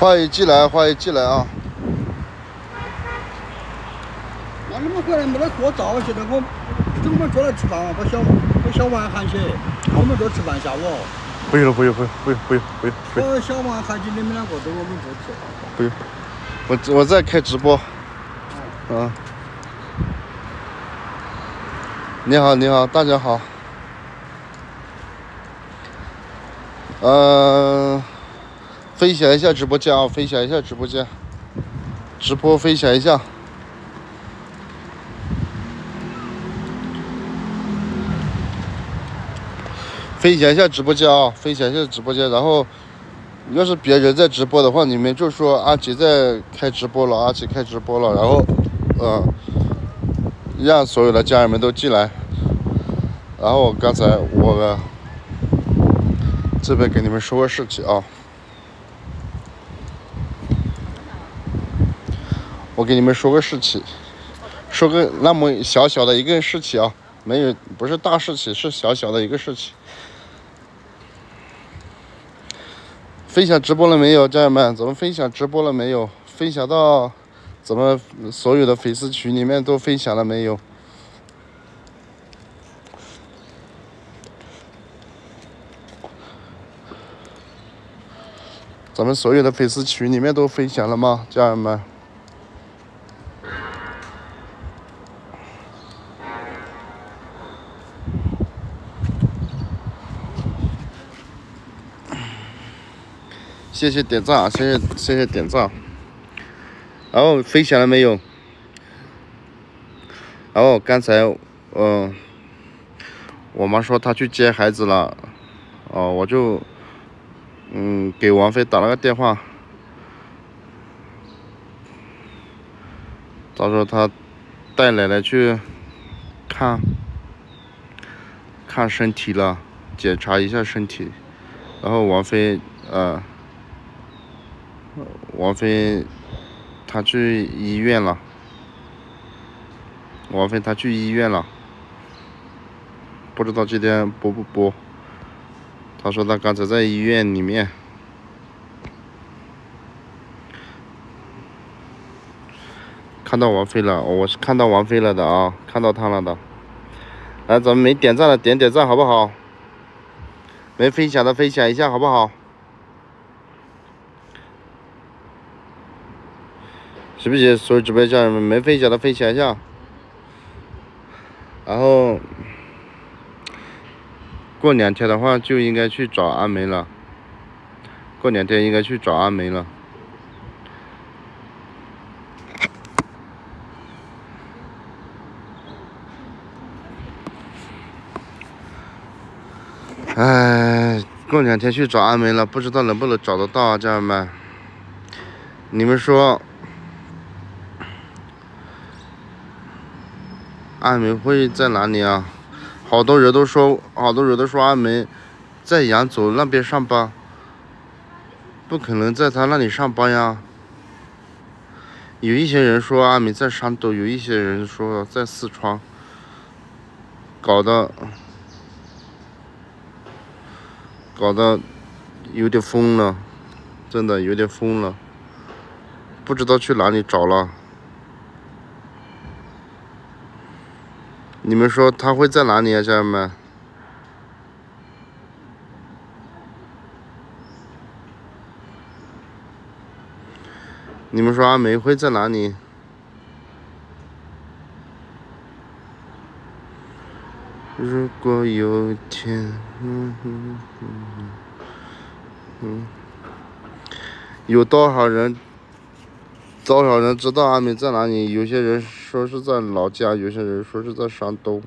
欢迎进来，欢迎进来啊！那你们过来没得过早，现在我等我们过来吃饭啊，把小把小王喊起，我们做吃饭下午。不用了，不用，不用，不用，不用，不用，不用，把小王喊起，你们两个等我们做吃。不用。我我在开直播。嗯。你好，你好，大家好。分享一下直播间啊！分享一下直播间，直播分享一下，分享一下直播间啊！分享一下直播间，然后要是别人在直播的话，你们就说阿杰在开直播了，阿杰开直播了，然后嗯，让所有的家人们都进来。然后刚才我这边给你们说个事情啊。我给你们说个事情，说个那么小小的一个事情啊，没有，不是大事情，是小小的一个事情。分享直播了没有，家人们？咱们分享直播了没有？分享到咱们所有的粉丝群里面都分享了没有？咱们所有的粉丝群里面都分享了吗，家人们？谢谢点赞啊！谢谢谢谢点赞。然后分享了没有？然后刚才，嗯，我妈说她去接孩子了，哦，我就，嗯，给王菲打了个电话。她说她带奶奶去看看身体了，检查一下身体。然后王菲，呃。王菲，她去医院了。王菲她去医院了，不知道今天播不播。她说她刚才在医院里面，看到王菲了，我是看到王菲了的啊，看到她了的。来，咱们没点赞的点点赞好不好？没分享的分享一下好不好？行不行？所有直播家人们没分享的分享一下，然后过两天的话就应该去找阿梅了。过两天应该去找阿梅了。哎，过两天去找阿梅了，不知道能不能找得到啊，家人们？你们说？阿梅会在哪里啊？好多人都说，好多人都说阿梅在扬州那边上班，不可能在他那里上班呀。有一些人说阿梅在山东，有一些人说在四川，搞得搞得有点疯了，真的有点疯了，不知道去哪里找了。你们说他会在哪里啊，家人们？你们说阿梅会在哪里？如果有天，嗯嗯嗯嗯，有多少人？多少人知道阿梅在哪里？有些人说是在老家，有些人说是在山东。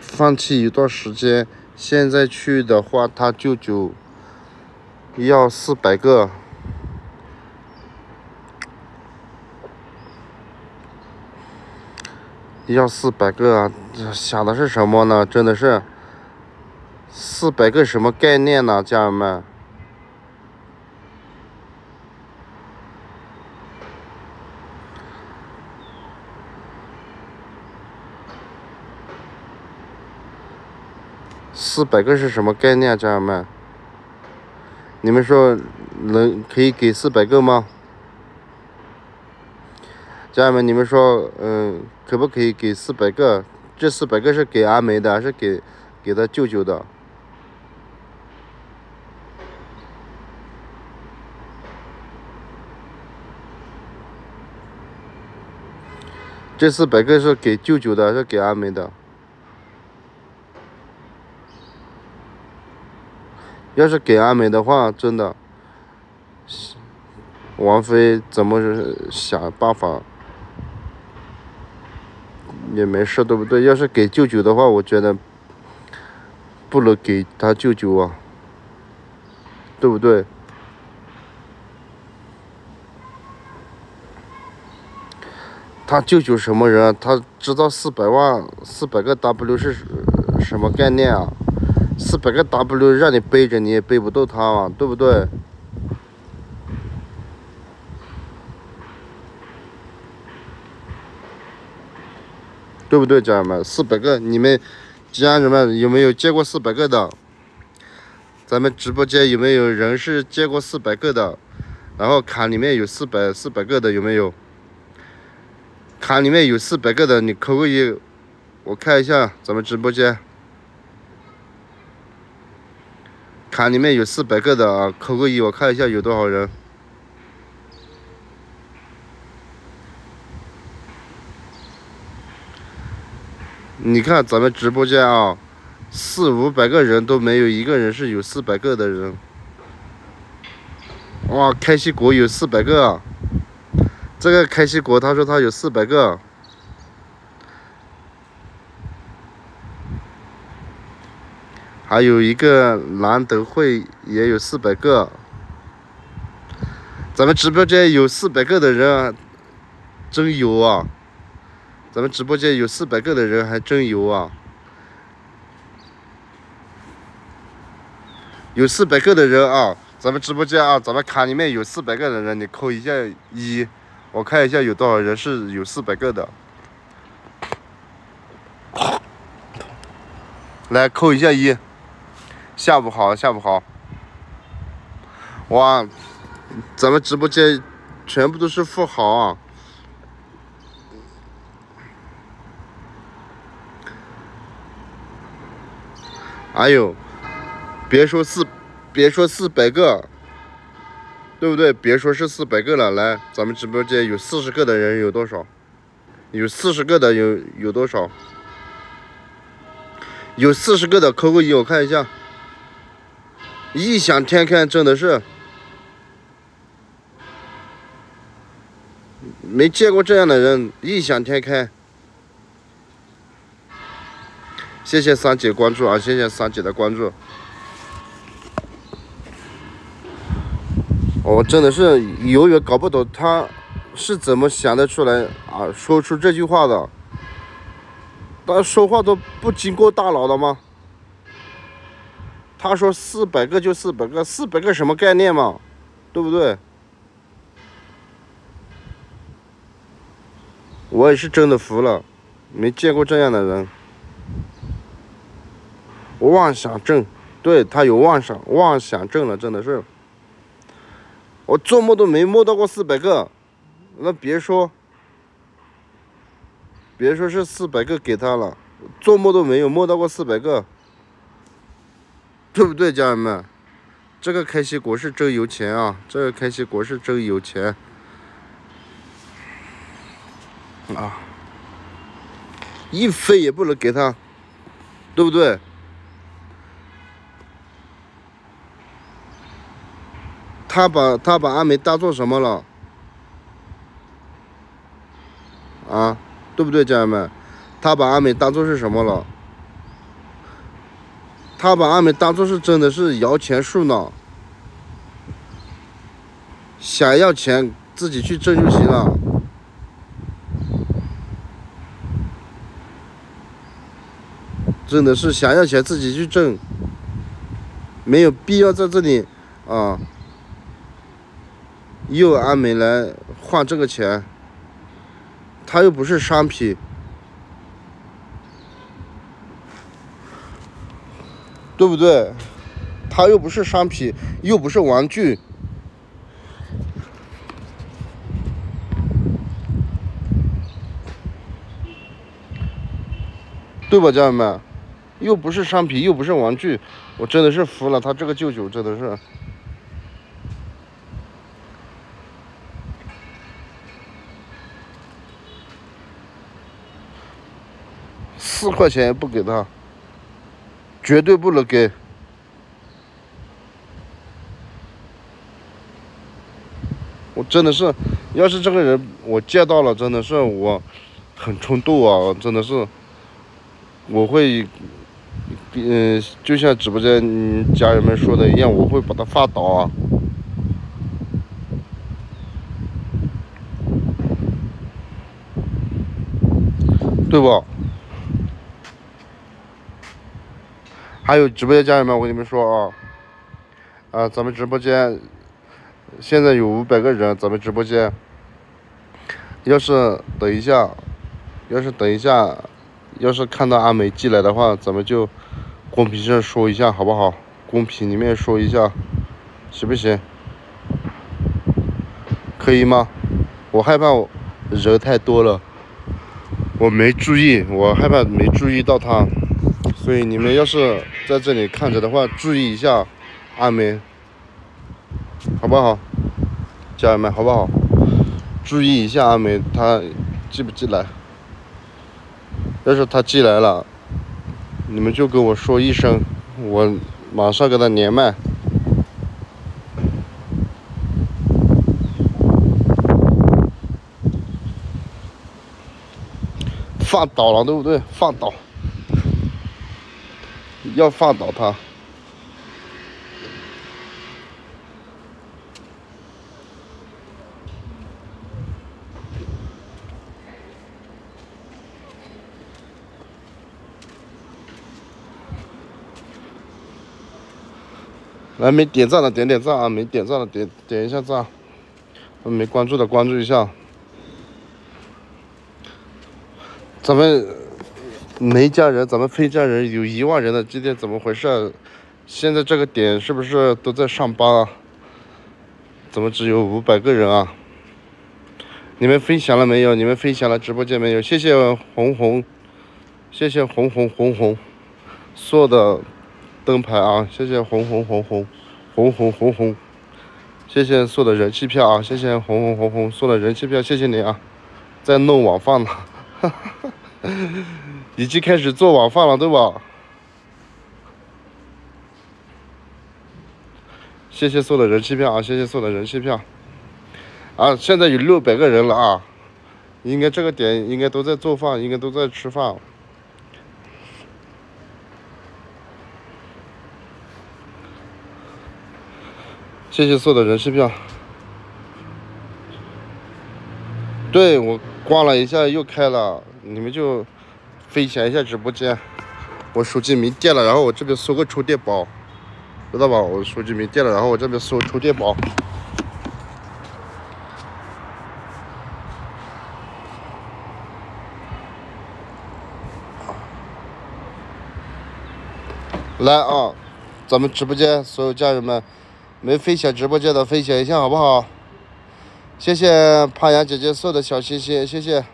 放弃一段时间，现在去的话，他舅舅要四百个。要四百个啊！想的是什么呢？真的是四百个什么概念呢，家人们？四百个是什么概念，家人们？你们说能可以给四百个吗？家人们，你们说，嗯，可不可以给四百个？这四百个是给阿梅的，还是给给他舅舅的？这四百个是给舅舅的，还是给阿梅的？要是给阿梅的话，真的，王菲怎么想办法也没事，对不对？要是给舅舅的话，我觉得不能给他舅舅啊，对不对？他舅舅什么人？他知道四百万、四百个 W 是什么概念啊？四百个 W 让你背着，你也背不动他嘛，对不对？对不对，家人们？四百个，你们家人们有没有见过四百个的？咱们直播间有没有人是见过四百个的？然后卡里面有四百四百个的有没有？卡里面有四百个的，你扣个一，我看一下咱们直播间。卡里面有四百个的啊，扣个一，我看一下有多少人。你看咱们直播间啊，四五百个人都没有一个人是有四百个的人。哇，开心果有四百个，这个开心果他说他有四百个。还有一个兰德惠也有四百个，咱们直播间有四百个的人，真有啊！咱们直播间有四百个的人还真有啊！有四百个的人啊，咱们直播间啊，咱们卡里面有四百个的人，你扣一下一，我看一下有多少人是有四百个的，来扣一下一。下午好，下午好。哇，咱们直播间全部都是富豪啊！哎呦，别说四，别说四百个，对不对？别说是四百个了，来，咱们直播间有四十个的人有多少？有四十个的有有多少？有四十个的扣个一，我看一下。异想天开，真的是没见过这样的人，异想天开。谢谢三姐关注啊，谢谢三姐的关注。我真的是永远搞不懂他是怎么想得出来啊，说出这句话的。他说话都不经过大脑的吗？他说四百个就四百个，四百个什么概念嘛，对不对？我也是真的服了，没见过这样的人。妄想症，对他有妄想妄想症了，真的是。我做梦都没摸到过四百个，那别说，别说是四百个给他了，做梦都没有摸到过四百个。对不对，家人们？这个开心果是真有钱啊！这个开心果是真有钱啊！一分也不能给他，对不对？他把他把阿梅当做什么了？啊，对不对，家人们？他把阿美当做是什么了？他把阿美当做是真的是摇钱树呢，想要钱自己去挣就行了，真的是想要钱自己去挣，没有必要在这里啊，又按美来换这个钱，他又不是商品。对不对？它又不是商品，又不是玩具，对吧，家人们？又不是商品，又不是玩具，我真的是服了他这个舅舅，真的是。四块钱也不给他，绝对不能给。我真的是，要是这个人我见到了，真的是我很冲动啊！真的是，我会，嗯，就像直播间家人们说的一样，我会把他发倒啊，对不？还有直播间家人们，我跟你们说啊，啊，咱们直播间。现在有五百个人，咱们直播间。要是等一下，要是等一下，要是看到阿美进来的话，咱们就公屏上说一下，好不好？公屏里面说一下，行不行？可以吗？我害怕人太多了，我没注意，我害怕没注意到他，所以你们要是在这里看着的话，注意一下阿美。好不好，家人们，好不好？注意一下阿美，她进不进来？要是她进来了，你们就跟我说一声，我马上给她连麦。放倒了，对不对？放倒，要放倒他。来，没点赞的点点赞啊！没点赞的点点一下赞，没关注的关注一下。咱们没家人，咱们非家人有一万人的，今天怎么回事？现在这个点是不是都在上班啊？怎么只有五百个人啊？你们分享了没有？你们分享了直播间没有？谢谢红红，谢谢红红红红，所有的。灯牌啊！谢谢红红红红红红红红，谢谢送的人气票啊！谢谢红红红红送的人气票，谢谢你啊！在弄网饭呢，已经开始做晚饭了，对吧？谢谢送的人气票啊！谢谢送的人气票啊！现在有六百个人了啊！应该这个点应该都在做饭，应该都在吃饭。谢谢送的人气票。对我关了一下又开了，你们就分享一下直播间。我手机没电了，然后我这边搜个充电宝，知道吧？我手机没电了，然后我这边搜充电宝。来啊，咱们直播间所有家人们。没分享直播间的分享一下好不好？谢谢胖羊姐姐送的小心心，谢谢，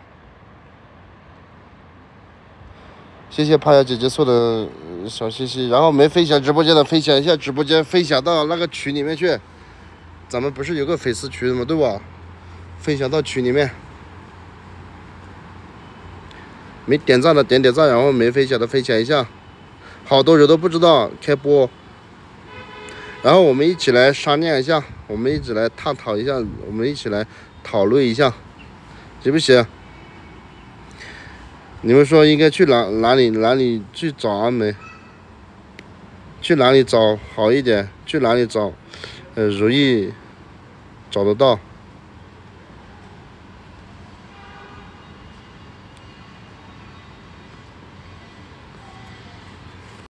谢谢胖丫姐姐送的小心心。然后没分享直播间的分享一下直播间，分享到那个群里面去。咱们不是有个粉丝群吗？对吧？分享到群里面。没点赞的点点赞，然后没分享的分享一下。好多人都不知道开播。然后我们一起来商量一下，我们一起来探讨一下，我们一起来讨论一下，行不行？你们说应该去哪哪里哪里去找阿梅？去哪里找好一点？去哪里找，呃，容易找得到？